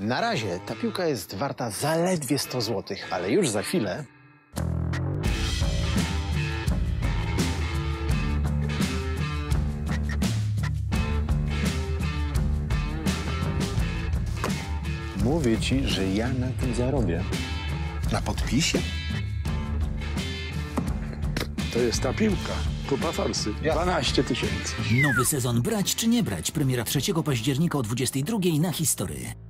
Na razie ta piłka jest warta zaledwie 100 zł, ale już za chwilę Mówię ci, że ja na tym zarobię. Na podpisie? To jest ta piłka. Kupa forsy. 12 tysięcy. Nowy sezon brać czy nie brać? Premiera 3 października o 22 na historię.